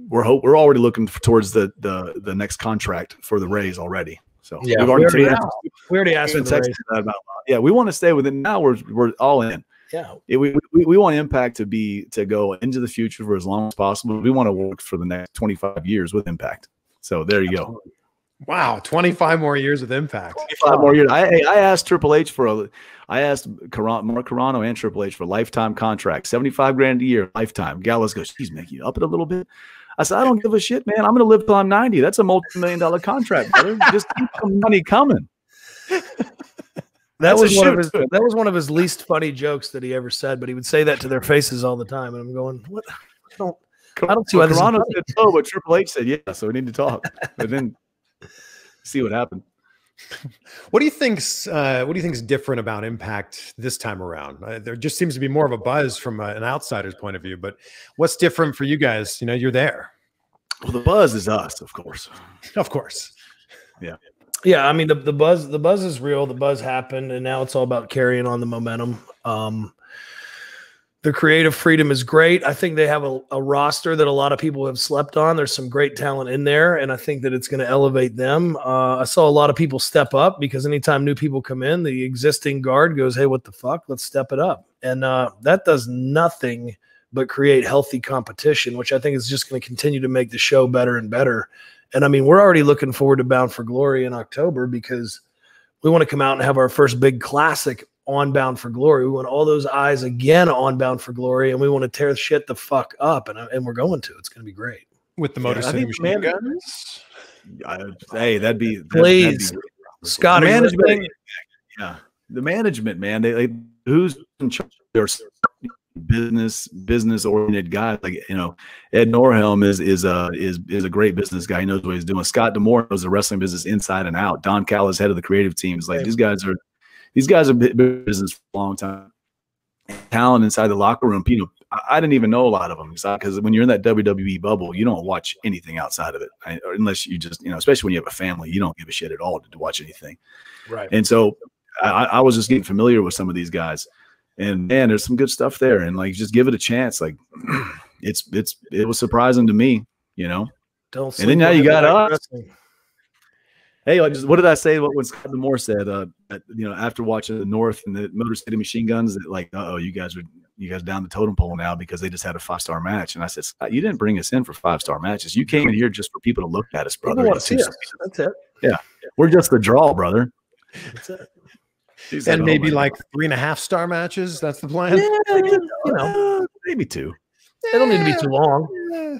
we're hope we're already looking f- towards the the the next contract for the raise already. So Yeah, we've we already, already asked- We already asked for been the texting raise. that about. Yeah, we want to stay within. Now we're we're all in. Yeah, Yeah, we, we, we want Impact to be to go into the future for as long as possible. We want to work for the next 25 years with Impact. So there you go. Wow, 25 more years with Impact. 25 more years. I I asked Triple H for a I asked Caron, Mark Carrano and Triple H for lifetime contract, 75 grand a year, lifetime. Gallows goes, geez, make you up it a little bit. I said, I don't give a shit, man. I'm gonna live till I'm 90. That's a multi-million dollar contract, brother. Just keep the money coming. that That's was one of his that was one of his least funny jokes that he ever said. But he would say that to their faces all the time, and I'm going, what? I don't. I don't see why this is Carrano said no, but Triple H said yeah, so we need to talk. But then see what happened. What do you think's uh, what do you think's different about Impact this time around? Uh, there just seems to be more of a buzz from uh, an outsider's point of view, but what's different for you guys? You know, you're there, Well, the buzz is us, of course. of course. Yeah. Yeah, I mean the, the buzz the buzz is real. The buzz happened, and now it's all about carrying on the momentum. Um, the creative freedom is great. I think they have a, a roster that a lot of people have slept on. There's some great talent in there, and I think that it's going to elevate them. Uh, I saw a lot of people step up because anytime new people come in, the existing guard goes, "Hey, what the fuck? Let's step it up," and uh, that does nothing but create healthy competition, which I think is just going to continue to make the show better and better. And I mean, we're already looking forward to Bound for Glory in October because we want to come out and have our first big classic on Bound for Glory. We want all those eyes again on Bound for Glory, and we want to tear shit the fuck up, and, and we're going to. It's going to be great. With the Yeah, Motor I City think Machine man- Guns. I, hey, that'd be that- Please. that'd be- Scott, The management, listening? yeah, the management, man. They, they who's in charge? There's business business oriented guy like you know Ed Nordholm is is a is is a great business guy. He knows what he's doing. Scott D'Amore knows the wrestling business inside and out. Don Callis head of the creative teams. Like Right. these guys are these guys have been in business for a long time. Talent inside the locker room. You know, I, I didn't even know a lot of them because when you're in that WWE bubble, you don't watch anything outside of it I- or unless you just you know, especially when you have a family, you don't give a shit at all to, to watch anything. Right. And so I, I was just getting familiar with some of these guys. and man, there's some good stuff there. And like, just give it a chance. Like, [CLEARS THROAT] it's it's it was surprising to me, you know. Don't. And then now you got us. wrestling. Hey, like, just what did I say? What was Scott D'Amore said? Uh, at, you know, after watching the North and the Motor City Machine Guns, that like, uh oh, you guys are you guys down the totem pole now because they just had a five star match. And I said, Scott, you didn't bring us in for five star matches. You came in here just for people to look at us, People brother. want to see us. That's it. Yeah, we're just the draw, brother. That's it. [LAUGHS] He said, and "Oh maybe my like three and a half star matches. That's the plan. Yeah, [LAUGHS] you know, Uh, maybe two. they don't need to be too long.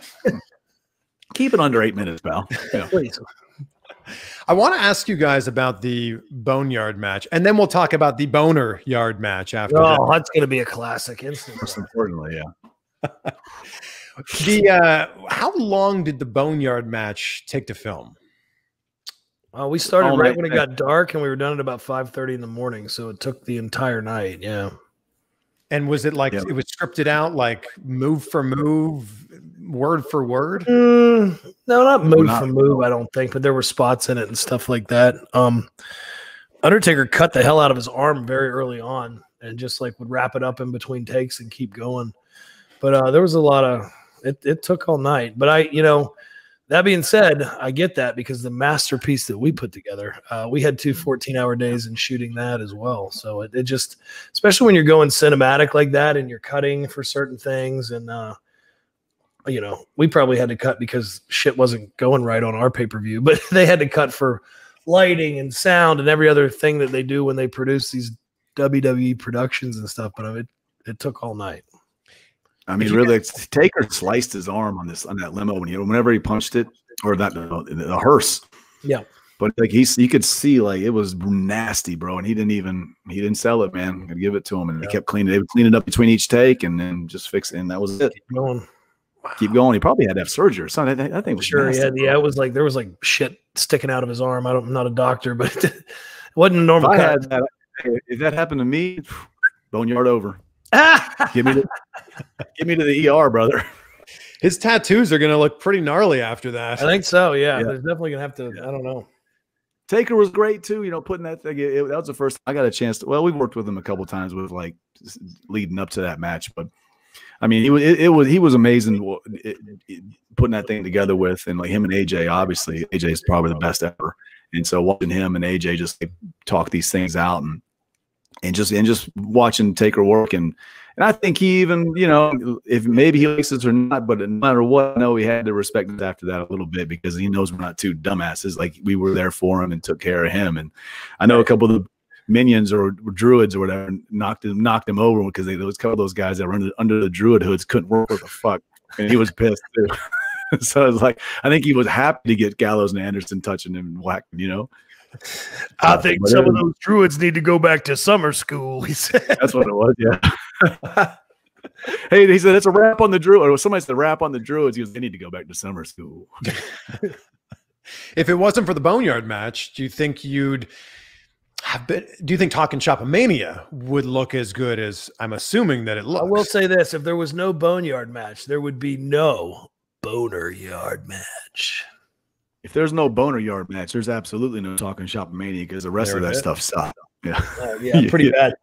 Keep it under eight minutes, pal. Yeah. Please. I want to ask you guys about the Boneyard match, and then we'll talk about the Boner Yard match after that. Oh, that's gonna be a classic instant. Most importantly, yeah. [LAUGHS] The uh, how long did the Boneyard match take to film? Uh, we started All right night when it got dark, and we were done at about five thirty in the morning. So it took the entire night. Yeah. And was it like Yeah. it was scripted out, like move for move, word for word? Mm, no, not move not- for move. I don't think, but there were spots in it and stuff like that. Um, Undertaker cut the hell out of his arm very early on, and just like would wrap it up in between takes and keep going. But uh, there was a lot of it. It took all night. But I, you know, that being said, I get that because the masterpiece that we put together, uh, we had two 14 hour days in shooting that as well. So it, it just, especially when you're going cinematic like that and you're cutting for certain things and, uh, you know, we probably had to cut because shit wasn't going right on our pay per view, [LAUGHS] but they had to cut for lighting and sound and every other thing that they do when they produce these WWE productions and stuff. But it, it took all night. I mean, really, it's- Taker sliced his arm on this on that limo when he whenever he punched it, or that the hearse. Yeah. But like he's, you could see like it was nasty, bro, and he didn't even he didn't sell it, man. I'd give it to him, and Yeah. they kept cleaning. They would clean it up between each take, and then just fix it, and that was it. Keep going. Keep going. He probably had to have surgery or something. I, I think it was Sure, yeah, bro. yeah. It was like there was like shit sticking out of his arm. I don't, I'm not a doctor, [LAUGHS] but it wasn't a normal I cut. that, if that happened to me, boneyard over. [LAUGHS] Give me the, give me to the ER, brother. His tattoos are going to look pretty gnarly after that. I think so. Yeah, Yeah. there's definitely gonna have to. I don't know. Taker was great too. You know, putting that thing. It, that was the first I got a chance to. Well, we worked with him a couple times with like leading up to that match, but I mean, he was it, it was he was amazing it- it- putting that thing together with and like him and AJ. Obviously, AJ is probably the best ever, and so watching him and AJ just like, talk these things out and and just and just watching Taker work and. And I think he even, you know, if maybe he likes or not, but no matter what, I know he had to respect us after that a little bit because he knows we're not two dumbasses. Like we were there for him and took care of him. And I know a couple of the minions or, or druids or whatever knocked him knocked him over because they those couple of those guys that were under, under the druid hoods couldn't work with the fuck, and he was pissed too. [LAUGHS] so it's like I think he was happy to get Gallows and Anderson touching him and whacking, you know. I Uh, think some of those druids need to go back to summer school. He said. That's what it was. Yeah. [LAUGHS] hey, he said it's a wrap on the druid. Or somebody said wrap on the druids. He goes, they need to go back to summer school. [LAUGHS] If it wasn't for the Boneyard match, do you think you'd been? Do you think Talk'N Shop A-Mania would look as good as I'm assuming that it looks? I will say this: if there was no boneyard match, there would be no boner yard match. If there's no boner yard match, there's absolutely no Talk'N Shop A-Mania because the rest There of it that is. stuff sucked. Yeah. Uh, yeah, [LAUGHS] pretty bad.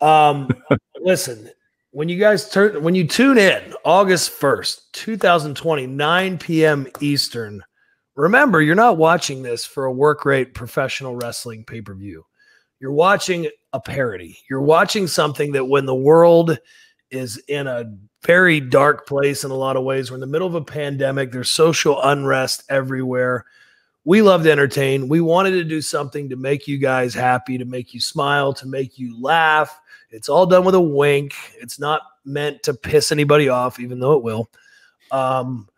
Um, listen, when you guys turn, when you tune in August 1st, 2020, 9 p.m. Eastern, remember you're not watching this for a work rate professional wrestling pay per view. You're watching a parody. You're watching something that when the world is in a very dark place in a lot of ways, we're in the middle of a pandemic, there's social unrest everywhere we love to entertain. We wanted to do something to make you guys happy, to make you smile, to make you laugh. It's all done with a wink. It's not meant to piss anybody off, even though it will. Um,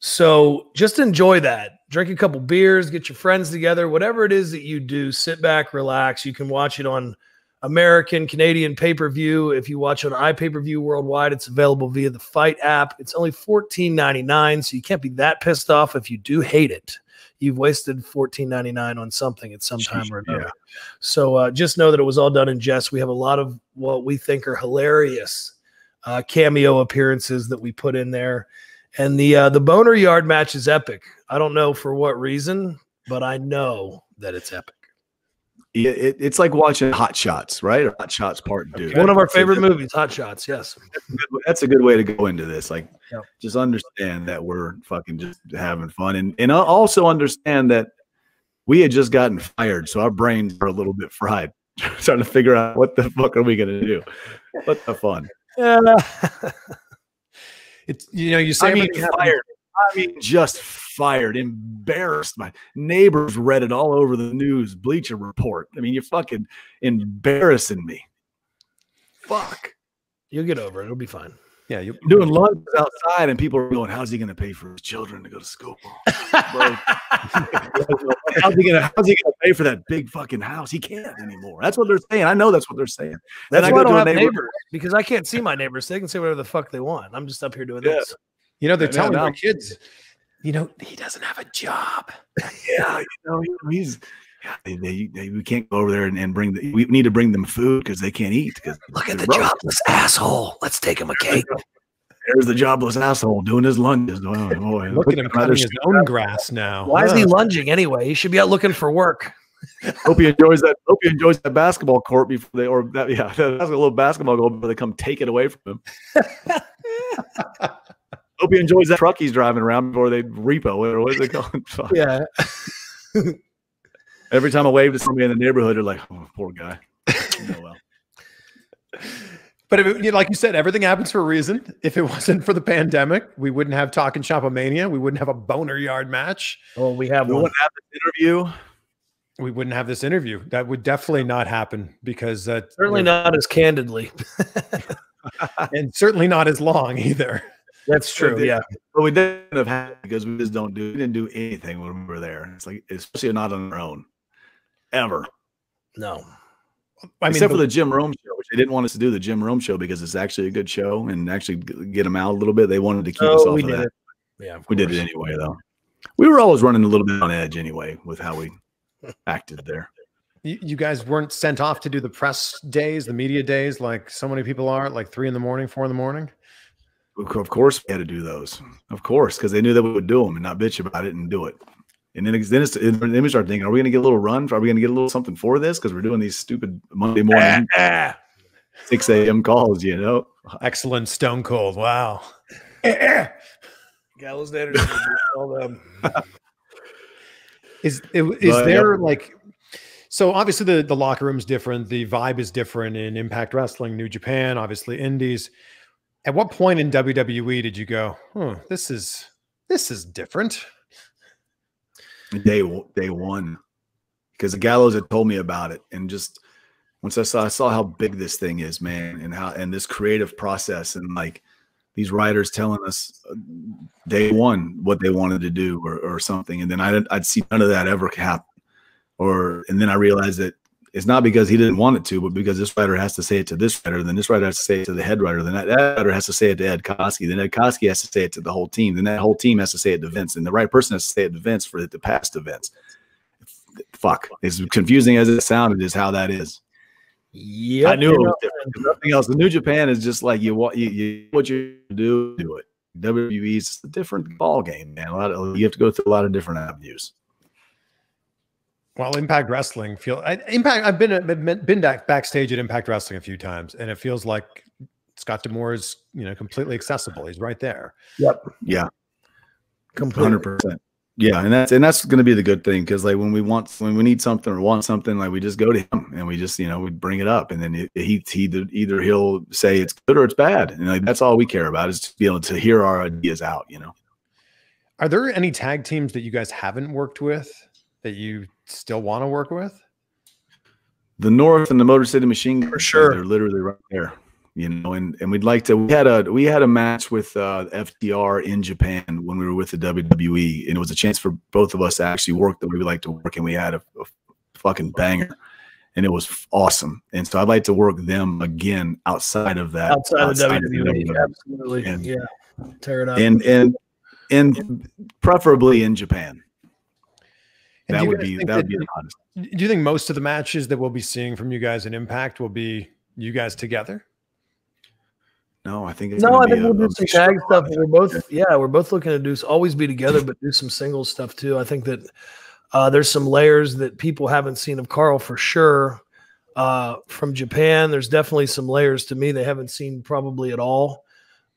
so just enjoy that. Drink a couple beers, get your friends together, whatever it is that you do, sit back, relax. You can watch it on American, Canadian pay per view. If you watch on iPay per view worldwide, it's available via the FITE app. It's only $14.99, so you can't be that pissed off if you do hate it you've wasted fourteen ninety nine on something at some time or Yeah. another. So uh, just know that it was all done in jest. We have a lot of what we think are hilarious uh, cameo appearances that we put in there, and the uh, the boner yard match is epic. I don't know for what reason, but I know that it's epic. it, it, it's like watching Hot Shots, right? Or Hot Shots Part Two. One of our That's favorite good- movies, Hot Shots. Yes. That's a good way to go into this. Like, Yep. just understand that we're fucking just having fun, and and also understand that we had just gotten fired, so our brains are a little bit fried, [LAUGHS] trying to figure out what the fuck are we gonna do. What the fun? Yeah. [LAUGHS] It's you know you say I mean, fired. I mean, just fired, embarrassed. My neighbors read it all over the news, Bleacher Report. I mean, you're fucking embarrassing me. Fuck. You'll get over it. It'll be fine. Yeah, you I'm doing lunches outside, and people are going, "How's he going to pay for his children to go to school?" [LAUGHS] Bro, [LAUGHS] how's he gonna How's he gonna pay for that big fucking house? He can't anymore. That's what they're saying. I know that's what they're saying. Then That's I why I don't to have neighbor- neighbors because I can't see my neighbors. They can say whatever the fuck they want. I'm just up here doing Yeah. this. you know they're Yeah, telling now- their kids, you know, he doesn't have a job. [LAUGHS] yeah, you know, he's. Yeah, they, they, they, we can't go over there and, and bring the. We need to bring them food because they can't eat. Because Look at the broke. jobless asshole. Let's take him a cake. There's the jobless asshole doing his lunges. Oh, boy. [LAUGHS] Look at him cutting his own grass now. Why is he lunging anyway? He should be out looking for work. [LAUGHS] Hope he enjoys that. Hope he enjoys that basketball court before they, or that, yeah, that's a little basketball goal before they come take it away from him. Hope he enjoys that truck he's driving around before they repo it or what is it called? [LAUGHS] Fuck. Yeah. [LAUGHS] Every time I wave to somebody in the neighborhood, they're like, "Oh, poor guy." [LAUGHS] Oh, well. But if it, you know, like you said, everything happens for a reason. If it wasn't for the pandemic, we wouldn't have Talk'N Shop A-Mania. We wouldn't have a boner yard match. Well, we have We one. wouldn't have this interview. We wouldn't have this interview. That would definitely not happen because uh, Certainly not as candidly. and certainly not as long either. That's true. did- Yeah. But we didn't have had because we just don't do. We didn't do anything when we were there. It's like, especially not on our own, ever. No. I mean, Except the- for the Jim Rome show, which they didn't want us to do the Jim Rome show because it's actually a good show and actually get them out a little bit. They wanted to keep us Oh, off we of did that. it. Yeah. of We did it anyway, though. We were always running a little bit on edge anyway with how we [LAUGHS] acted there. you, you guys weren't sent off to do the press days, the media days, like so many people are, like three in the morning, four in the morning. Of of course, we had to do those. Of course, because they knew that we would do them and not bitch about it and do it. And then, it's- then, it's, then we start thinking, are we going to get a little run? Are we going to get a little something for this? Because we're doing these stupid Monday morning [LAUGHS] Ah, 6 a.m. calls, you know? Excellent, Stone Cold. Wow. Gallows Anderson. all them. Is is But, yeah. there like so obviously the the locker room's different, the vibe is different in Impact Wrestling, New Japan, obviously Indies. At what point in WWE did you go, "Hmm, this is this is different"? day day one because the gallows had told me about it and just once i saw i saw how big this thing is man and how and this creative process and like these writers telling us uh, day one what they wanted to do or, or something and then I'd, I'd see none of that ever happen or and then i realized that it's not because he didn't want it to but because this writer has to say it to this writer then this writer has to say it to the head writer then that, that writer has to say it to ed koskey then ed koskey has to say it to the whole team then that whole team has to say it to vince and the right person has to say it to vince for the past events. fuck as confusing as it sounded is how that is Yeah, I knew it was know, Nothing else. The New Japan is just like you want you, you what you do, do it. WWE is a different ball game, man. A lot of you have to go through a lot of different avenues. Well, Impact Wrestling feel I, Impact. I've been been been back, backstage at Impact Wrestling a few times, and it feels like Scott D'Amore is you know completely accessible. He's right there. Yep. Yeah, completely. hundred percent. Yeah, and that's and that's going to be the good thing because like when we want when we need something or want something, like we just go to him and we just you know we bring it up, and then he he, he either, either he'll say it's good or it's bad, and like that's all we care about is to be able to hear our ideas out. You know. Are there any tag teams that you guys haven't worked with that you still want to work with? the North and the Motor City Machine Guns, For sure. they're literally right there. You know, and and we'd like to. We had a we had a match with uh, FTR in Japan when we were with the WWE, and it was a chance for both of us to actually work the way we like to work, and we had a, a fucking banger, and it was awesome. And so I'd like to work them again outside of that, outside, of outside WWE. WWE. Absolutely. And- yeah. Tear it up. and and and preferably in Japan. And that do you would be think that would be the hottest. Do you think most of the matches that we'll be seeing from you guys in Impact will be you guys together? No, I think it's no, gonna I be think a- we'll do some tag stuff. We're both, yeah, we're both looking to do always be together, but do some single stuff too. I think that Uh, there's some layers that people haven't seen of Karl for sure. Uh, from Japan, there's definitely some layers to me they haven't seen probably at all.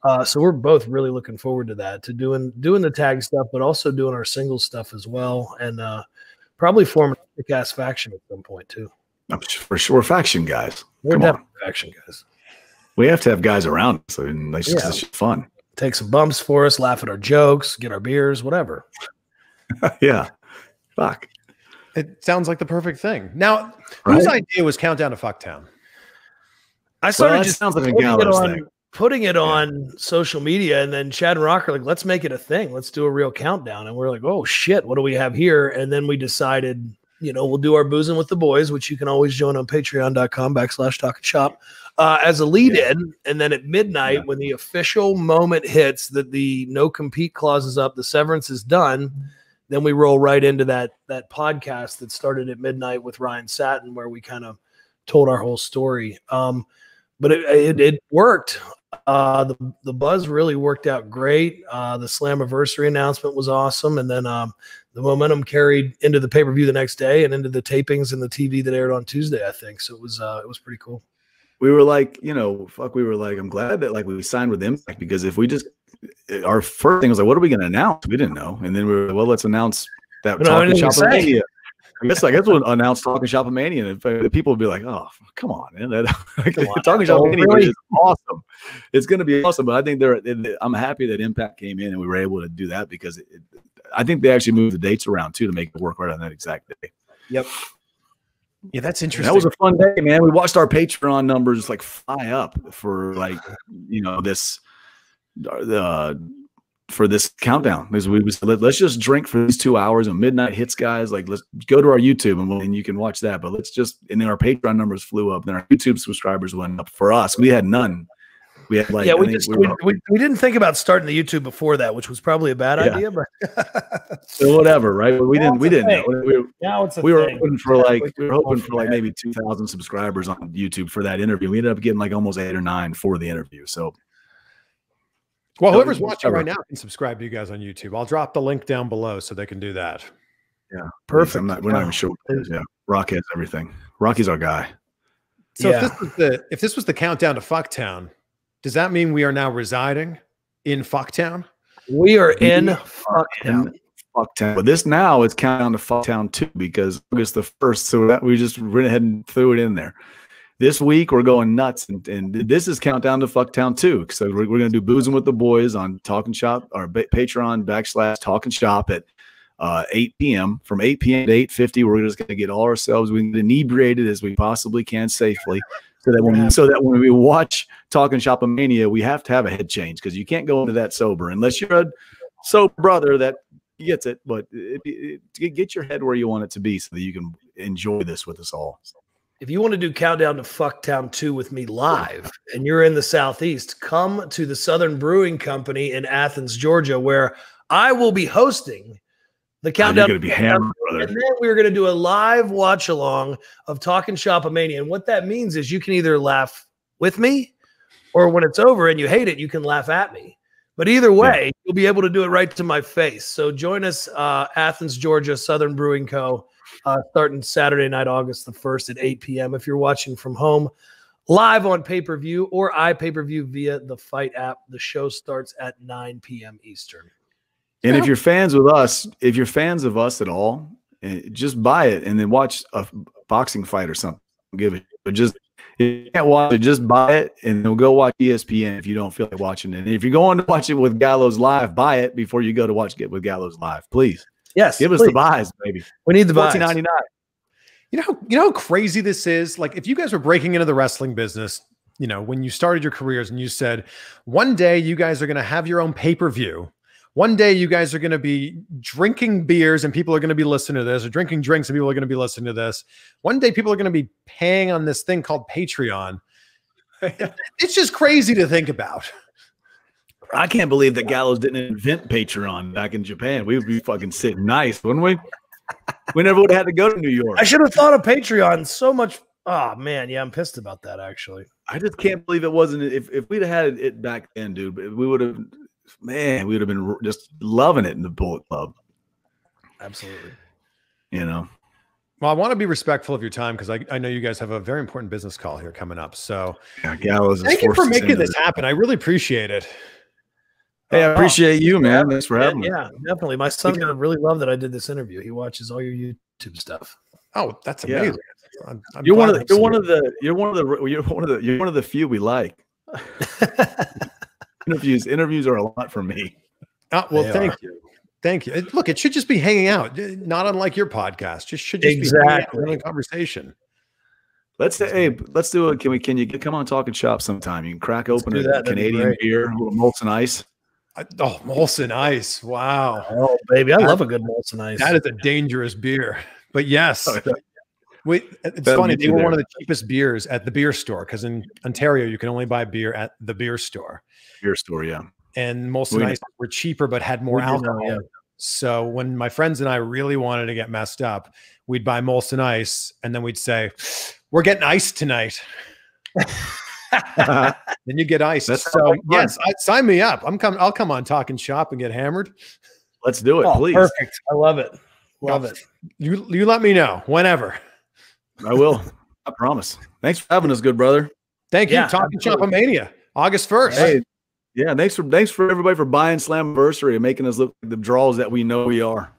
Uh, so we're both really looking forward to that, to doing doing the tag stuff, but also doing our single stuff as well, and uh, probably form a kick ass faction at some point too. Oh, for sure, we're faction guys. We're Come definitely on. faction guys. We have to have guys around. So it's just Yeah. just fun. Take some bumps for us, laugh at our jokes, get our beers, whatever. [LAUGHS] yeah. Fuck. It sounds like the perfect thing. Now, whose idea was Countdown to Fucktown? I started that just sounds like a putting gallows thing. Putting it on social media, and then Chad and Rock are like, "Let's make it a thing. Let's do a real countdown." And we're like, "Oh shit, what do we have here?" And then we decided, you know, we'll do our boozing with the boys, which you can always join on Patreon.com backslash Talk'N Shop uh, as a lead-in, and then at midnight Yeah. when the official moment hits that the no compete clause is up, the severance is done. Then we roll right into that that podcast that started at midnight with Ryan Satin, where we kind of told our whole story. Um, but it, it, it worked. Uh, the the buzz really worked out great. Uh, the Slammiversary announcement was awesome, and then um, the momentum carried into the pay per view the next day and into the tapings and the TV that aired on Tuesday. I think so. It was uh, it was pretty cool. we were like, you know, fuck, we were like, I'm glad that like we signed with Impact because if we just, our first thing was like, what are we going to announce? We didn't know, and then we were like, well, let's announce that We don't have Talk'N Shop say. I guess I guess we'll announce Talk'N Shop A-Mania, and if, uh, people will be like, oh, come on, man, that, [LAUGHS] Come on, Talk'N Shop A-Mania really? is awesome. It's going to be awesome, but I think they're. I'm happy that Impact came in and we were able to do that because it, I think they actually moved the dates around too to make it work right on that exact day. Yep. Yeah, that's interesting. That was a fun day, man. We watched our Patreon numbers like fly up for like you know this uh for this countdown. Because we was let, us just drink for these two hours and midnight hits, guys. Like let's go to our YouTube and, we'll, and you can watch that. But let's just and then our Patreon numbers flew up. Then our YouTube subscribers went up for us. We had none. We had like yeah, we just we we, we, we didn't think about starting the YouTube before that, which was probably a bad Yeah. idea. But [LAUGHS] so whatever, right? But we Well, didn't. We didn't. Know. thing. We, we- now it's we were thing. hoping for Yeah, like we we were hoping for like maybe two thousand subscribers on YouTube for that interview. We ended up getting like almost eight or nine for the interview. So well, No, whoever's watching right now can subscribe to you guys on YouTube. I'll drop the link down below so they can do that. Yeah, perfect. I'm not, we're not even sure. What it is. Yeah, Rock has everything. Rocky's our guy. So Yeah. if this was the if this was the countdown to Fucktown, does that mean we are now residing in Fucktown? We are in We Fucktown. in Fucktown. But this now it's countdown to Fucktown too because August the first. So that we just went ahead and threw it in there. This week we're going nuts, and, and this is countdown to Fucktown too. So we're, we're going to do boozing with the boys on Talk'N Shop or ba- Patreon backslash Talk'N Shop at uh, 8 p.m. From 8 p.m. to 8:50, we're just going to get all ourselves we inebriated as we possibly can safely, so that when so that when we watch Talk'N Shop A-Mania, we have to have a head change because you can't go into that sober unless you're a sober brother that gets it. But it, it, get your head where you want it to be so that you can enjoy this with us all. If you want to do countdown to fucktown 2 with me live and you're in the southeast come to the southern brewing company in athens georgia where i will be hosting the countdown. You're going to be hammered, brother. and then we're going to do a live watch along of Talk'N Shop A-Mania and what that means is you can either laugh with me or when it's over and you hate it you can laugh at me but either way you'll be able to do it right to my face so join us uh, athens georgia southern brewing co uh, starting Saturday night, August the 1st at 8 p.m. If you're watching from home, live on pay per view or iPay per view via the FITE app, the show starts at 9 p.m. Eastern. And if you're fans with us, if you're fans of us at all, eh, just buy it and then watch a boxing fight or something. Give it, but just if you can't watch it, just buy it and then go watch ESPN if you don't feel like watching it. And if you're going to watch it with Gallows live, buy it before you go to watch it with Gallows live. Please Yes, give us please. the buys, baby. We need the buys. Fourteen ninety nine. You know, you know how crazy this is. Like, if you guys were breaking into the wrestling business, you know, when you started your careers, and you said, one day you guys are going to have your own pay per view. One day you guys are going to be drinking beers and people are going to be listening to this, or drinking drinks and people are going to be listening to this. One day people are going to be paying on this thing called Patreon. [LAUGHS] it's just crazy to think about. I can't believe that Gallows didn't invent Patreon back in Japan. We would be fucking sitting nice, wouldn't we? We never would have had to go to New York. I should have thought of Patreon so much. Oh, man. Yeah, I'm pissed about that, actually. I just can't believe it wasn't. If, if we'd had it back then, dude, we would have, man, we would have been just loving it in the Bullet Club. Absolutely. You know. Well, I want to be respectful of your time because I, I know you guys have a very important business call here coming up. So Yeah, Gallows. thank you for making this happen. I really appreciate it. Hey, I Oh, appreciate you, man. Thanks for Yeah, having me. yeah, definitely. My son gonna really love that I did this interview. He watches all your YouTube stuff. Oh, that's Yeah. amazing. I'm, I'm You're one of the, you're one of the you're one of the you're one of the you're one of the few we like. [LAUGHS] interviews interviews are a lot for me. Oh, well, They thank are. you. Thank you. Look, it should just be hanging out, eh, not unlike your podcast. Just should just be hanging Exactly. having a conversation. Let's say, hey, let's do it. Can we? Can you get, come on Talk'N Shop sometime? You can crack open a that. Canadian beer, a little Molson Ice. Oh, Molson Ice. Wow. Oh, baby, I love a good Molson Ice. That is a dangerous beer. But yes, Oh, we, it's That'll funny. They were one of the cheapest beers at the beer store because in Ontario, you can only buy beer at the beer store. Beer store, yeah. And Molson We. Ice were cheaper but had more do know, alcohol. yeah. So when my friends and I really wanted to get messed up, we'd buy Molson Ice and then we'd say, We're getting ice tonight. [LAUGHS] Uh-huh. [LAUGHS] Then you get ice. That sounds So yes, I, sign me up. I'm coming. I'll come on Talk'N Shop and get hammered. Let's do it, Oh, please. perfect. I love it. Love No. it. You you let me know whenever. I will. [LAUGHS] I promise. Thanks for having us, good brother. Thank you. Yeah, talking absolutely. Shopomania, August first. Hey, yeah, thanks for thanks for everybody for buying Slammiversary and making us look like the draws that we know we are.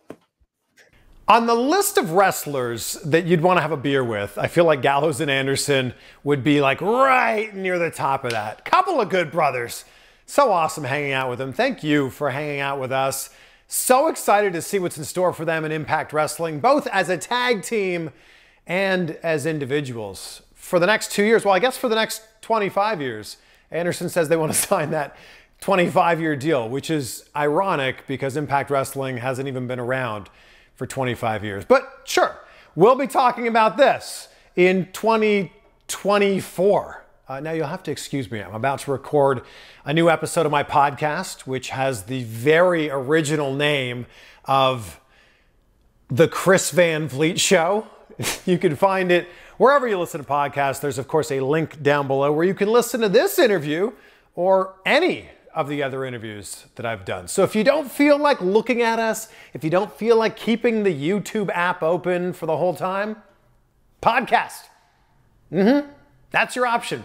On the list of wrestlers that you'd want to have a beer with, I feel like Gallows and Anderson would be like right near the top of that. Couple of good brothers. So awesome hanging out with them. Thank you for hanging out with us. So excited to see what's in store for them in Impact Wrestling, both as a tag team and as individuals. For the next two years, well, I guess for the next 25 years, Anderson says they want to [LAUGHS] sign that 25 year deal, which is ironic because Impact Wrestling hasn't even been around for 25 years. But sure, we'll be talking about this in 2024. Uh, now, you'll have to excuse me. I'm about to record a new episode of my podcast, which has the very original name of The Chris Van Vliet Show. [LAUGHS] You can find it wherever you listen to podcasts. There's, of course, a link down below where you can listen to this interview or any of the other interviews that I've done. So if you don't feel like looking at us, if you don't feel like keeping the YouTube app open for the whole time, podcast. Mm-hmm. That's your option.